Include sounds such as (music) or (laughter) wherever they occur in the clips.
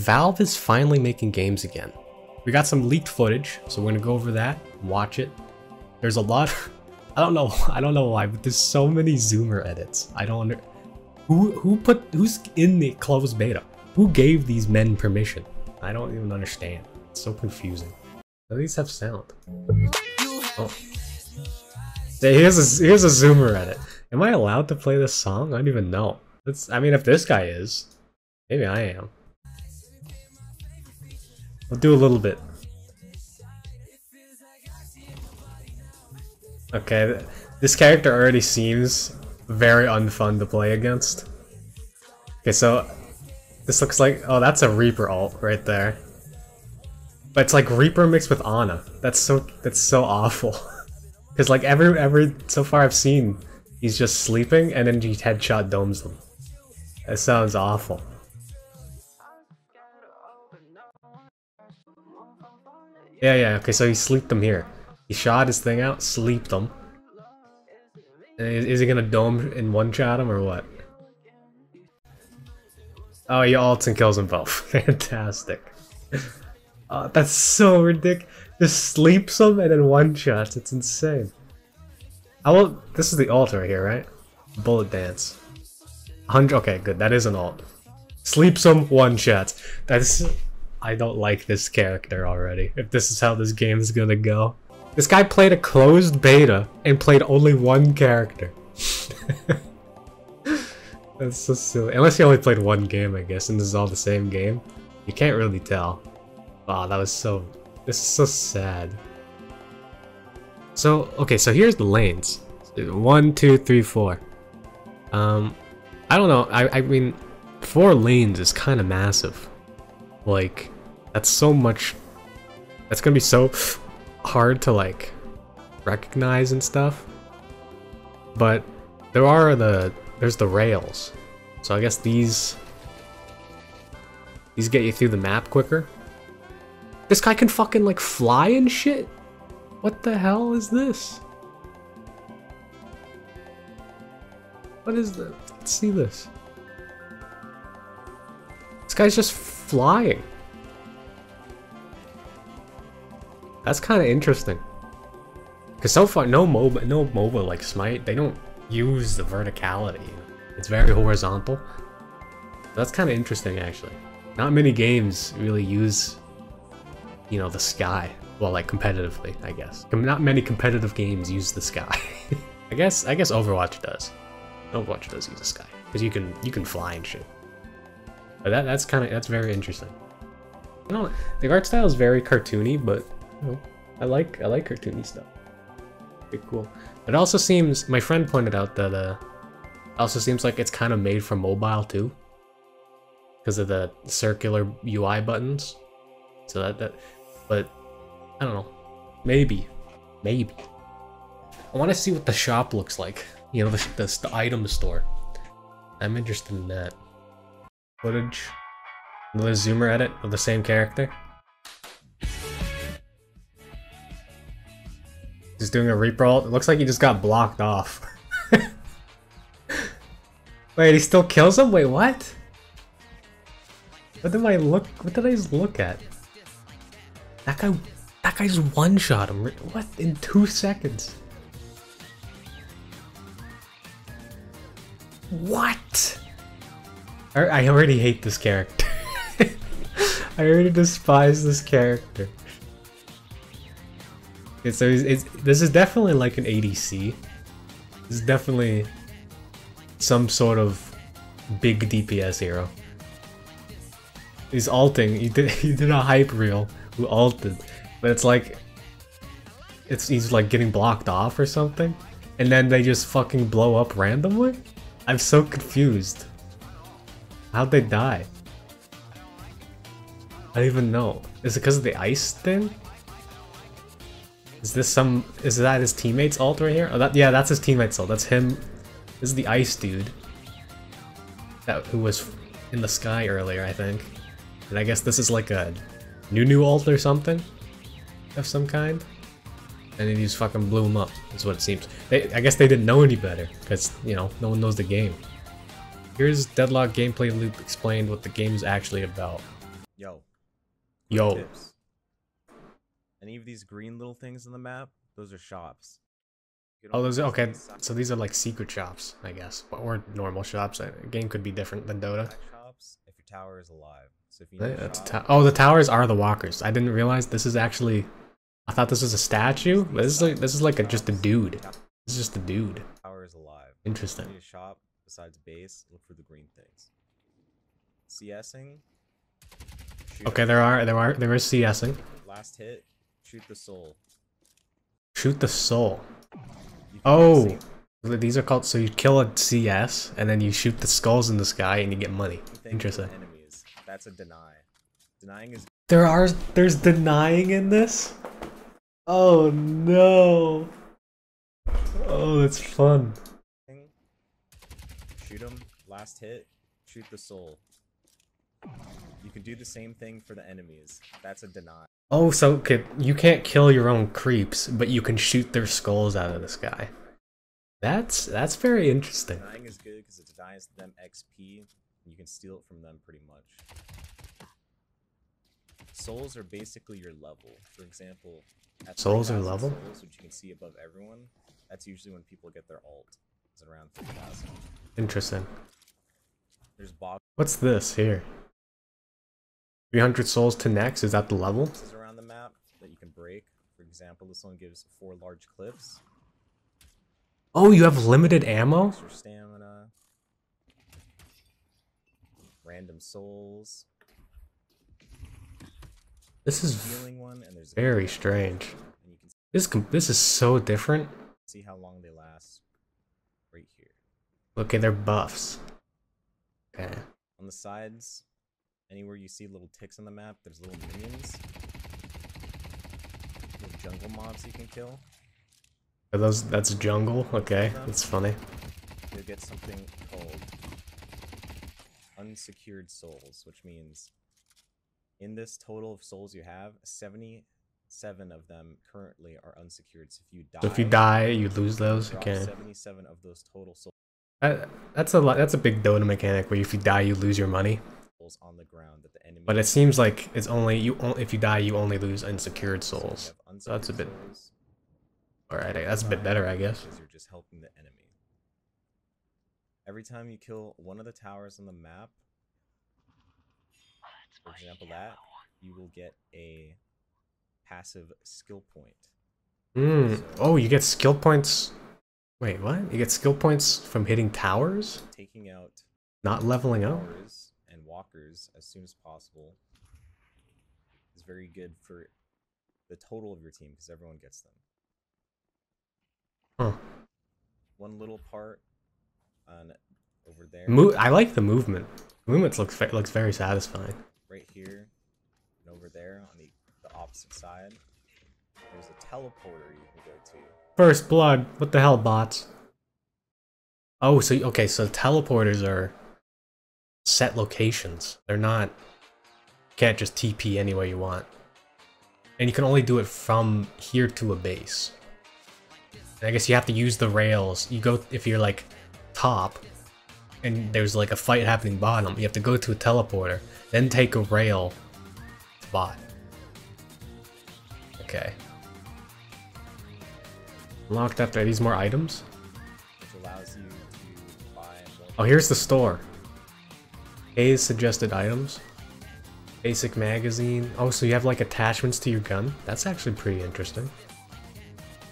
Valve is finally making games again. We got some leaked footage, so we're gonna go over that, watch it. There's a lot. (laughs) I don't know. (laughs) I don't know why, but there's so many zoomer edits. I don't under. Who who put who's in the closed beta? Who gave these men permission? I don't even understand. It's so confusing. At least have sound. Oh. Here's a here's a zoomer edit. Am I allowed to play this song? I don't even know. It's, I mean, if this guy is, maybe I am. I'll do a little bit. Okay, this character already seems very unfun to play against. Okay, so this looks like oh that's a Reaper alt right there. But it's like Reaper mixed with Ana. That's so that's so awful. (laughs) Cause like every every so far I've seen, he's just sleeping and then he headshot domes them. That sounds awful. Yeah, yeah, okay, so he sleeped them here. He shot his thing out, sleeped them. Is, is he gonna dome in one shot him or what? Oh, he ults and kills them both. (laughs) Fantastic. (laughs) Oh, that's so ridiculous. Just sleeps them and then one shots. It's insane. I will. This is the ult right here, right? Bullet dance. 100. Okay, good. That is an ult. Sleeps them, one shots. That's. I don't like this character already. If this is how this game is gonna go. This guy played a closed beta and played only one character. (laughs) That's so silly. Unless he only played one game, I guess, and this is all the same game. You can't really tell. Wow, that was so... This is so sad. So, okay, so here's the lanes. One, two, three, four. Um, I don't know. I, I mean, four lanes is kind of massive. Like, that's so much... That's gonna be so hard to, like, recognize and stuff. But there are the... There's the rails. So I guess these... These get you through the map quicker. This guy can fucking, like, fly and shit? What the hell is this? What is this? Let's see this. This guy's just flying. That's kind of interesting. Cause so far, no MOBA, no MOBA like Smite, they don't use the verticality. It's very horizontal. That's kind of interesting, actually. Not many games really use, you know, the sky. Well, like competitively, I guess. Not many competitive games use the sky. (laughs) I guess, I guess Overwatch does. Overwatch does use the sky because you can you can fly and shit. But that that's kind of that's very interesting. You know, the art style is very cartoony, but you know, I like I like cartoony stuff. Pretty cool. It also seems my friend pointed out that uh, also seems like it's kind of made for mobile too, because of the circular UI buttons. So that that, but I don't know, maybe, maybe. I want to see what the shop looks like. You know, the, the, the item store. I'm interested in that. Footage. Another zoomer edit of the same character. Just doing a Reaper. It looks like he just got blocked off. (laughs) Wait, he still kills him? Wait, what? What did I look? What did I just look at? That guy, that guy's one-shot him. What? In two seconds? What? I already hate this character. (laughs) I already despise this character. Okay, so it's, it's, this is definitely like an ADC. This is definitely some sort of big DPS hero. He's alting. He did (laughs) he did a hype reel who alted, but it's like it's he's like getting blocked off or something, and then they just fucking blow up randomly. I'm so confused. How'd they die? I don't even know. Is it because of the ice thing? Is this some... Is that his teammate's ult right here? Oh, that, yeah, that's his teammate's ult. That's him. This is the ice dude. That, who was in the sky earlier, I think. And I guess this is like a new new ult or something? Of some kind? And then he just fucking blew him up, is what it seems. They, I guess they didn't know any better, because, you know, no one knows the game. Here's Deadlock gameplay loop explained what the game is actually about. Yo. Yo. Tips. Any of these green little things on the map, those are shops. Oh, those okay. So these are like secret shops, I guess, or normal shops. A game could be different than Dota. shops if your tower is alive. So if you uh, a shop, oh, the towers are the walkers. I didn't realize this is actually. I thought this was a statue, but this is like this is like a, just a dude. This is just a dude. tower is alive. Interesting. you need a shop besides base, look for the green things. CSing. shoot Okay, there are there are there is CSing. Last hit, shoot the soul. Shoot the soul. You can do the Oh, these are called. So you kill a CS and then you shoot the skulls in the sky and you get money. thing for the Interesting. Enemies. That's a deny. Denying is There are there's denying in this. Oh no. Oh, that's fun. Shoot him. Last hit, shoot the soul. You can do the same thing for the enemies. That's a deny. Oh, so okay, you can't kill your own creeps, but you can shoot their skulls out of the sky. That's that's very interesting. Denying is good because it denies them XP. And you can steal it from them pretty much. Souls are basically your level. For example, at Souls are level? Souls, which you can see above everyone. That's usually when people get their alt. It's around 3,000. Interesting. There's boxes What's this here? 300 souls to next, is that the level? around the map that you can break. For example, this one gives four large cliffs. Oh, you have limited ammo? Stamina. Random souls. This is one, and there's very strange. and you can This this is so different. see how long they last right here. Okay, they're buffs. Okay. On the sides, anywhere you see little ticks on the map, there's little minions. Little jungle mobs you can kill. Are those that's jungle? Okay, that's funny. You'll get something called unsecured souls, which means in this total of souls you have, 77 of them currently are unsecured. So if you die, So if you die, you lose those. drop Okay. 77 of those total That, that's a lot. That's a big Dota mechanic where if you die, you lose your money. souls on the ground that the enemy. But it seems like it's only you. on- If you die, you only lose unsecured so you souls. have So that's a bit- souls, All right, that's a bit better, I guess. Because you're just helping the enemy. Every time you kill one of the towers on the map, for example that, you will get a passive skill point. Hmm. Oh, you get skill points. Wait, what? You get skill points from hitting towers, Taking out not leveling up. towers and walkers as soon as possible is very good for the total of your team because everyone gets them. Huh. One little part on over there. Mo- I like the movement. Movement looks looks very satisfying. right here and over there on the, the opposite side. There's a teleporter you can go to. First blood. What the hell, bots? Oh, so okay, so teleporters are set locations. They're not. You can't just TP anywhere you want, and you can only do it from here to a base. And I guess you have to use the rails. You go if you're like top, and there's like a fight happening bottom. You have to go to a teleporter, then take a rail bot. Okay. Unlocked after these more items. which allows you to buy. Oh, here's the store. Hayes suggested items. Basic magazine. Oh, so you have like attachments to your gun? That's actually pretty interesting.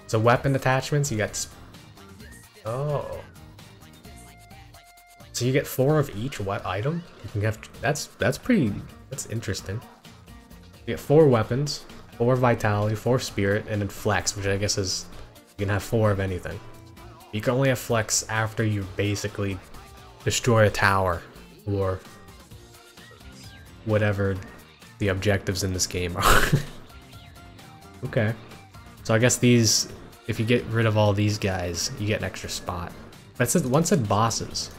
So weapon attachments, you got... Oh. So you get four of each what item? You can have... That's, that's pretty... That's interesting. You get four weapons, four vitality, four spirit, and then flex, which I guess is... You can have four of anything. You can only have flex after you basically destroy a tower or whatever the objectives in this game are. (laughs) okay. So I guess these, if you get rid of all these guys, you get an extra spot. It said, one said bosses.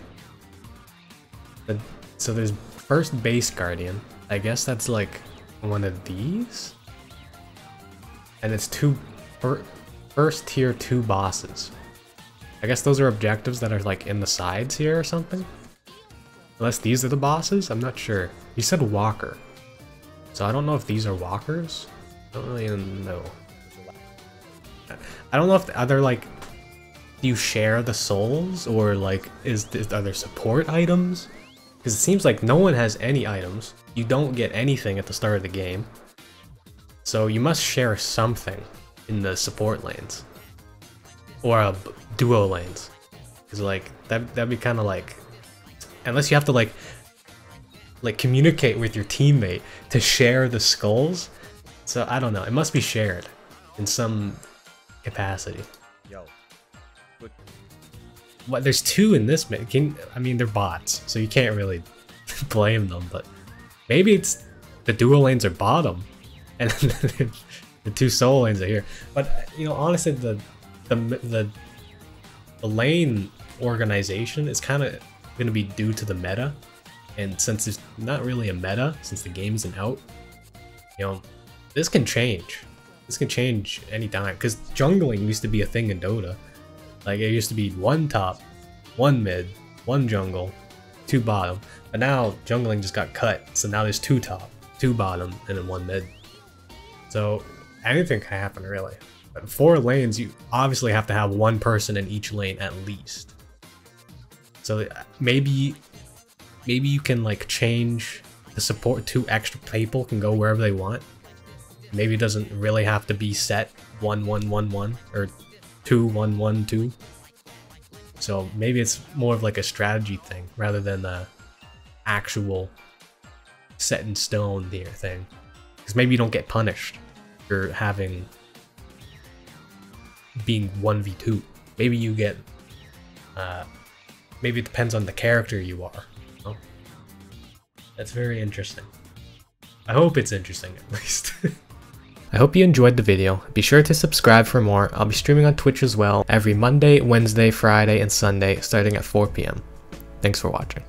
So there's first base guardian. I guess that's like one of these? And it's two, fir- first tier two bosses. I guess those are objectives that are like in the sides here or something. Unless these are the bosses, I'm not sure. You said Walker. So I don't know if these are walkers. I don't really know. I don't know if are there like do you share the souls or like is, is are there support items? Because it seems like no one has any items. You don't get anything at the start of the game. So you must share something in the support lanes or uh, duo lanes. Because like that that'd be kind of like unless you have to like like communicate with your teammate to share the skulls. So I don't know. It must be shared in some capacity. Yo. What? There's two in this. Can I mean they're bots, so you can't really (laughs) blame them. But maybe it's the dual lanes are bottom, and (laughs) the two solo lanes are here. But you know, honestly, the the the the lane organization is kind of going to be due to the meta, and since it's not really a meta, since the game isn't out, you know, this can change. This can change anytime because jungling used to be a thing in Dota. Like it used to be one top, one mid, one jungle, two bottom. But now jungling just got cut, so now there's two top, two bottom, and then one mid. So anything can happen really. But four lanes, you obviously have to have one person in each lane at least. So uh, maybe, maybe you can like change the support. Two extra people can go wherever they want. Maybe it doesn't really have to be set one one one one or two one one two. So maybe it's more of like a strategy thing rather than a actual set in stone thing. Because maybe you don't get punished having being one v two. Maybe you get. Uh, maybe it depends on the character you are. That's very interesting. I hope it's interesting at (laughs) least. I hope you enjoyed the video. Be sure to subscribe for more. I'll be streaming on Twitch as well every Monday, Wednesday, Friday, and Sunday starting at 4 p.m. Thanks for watching.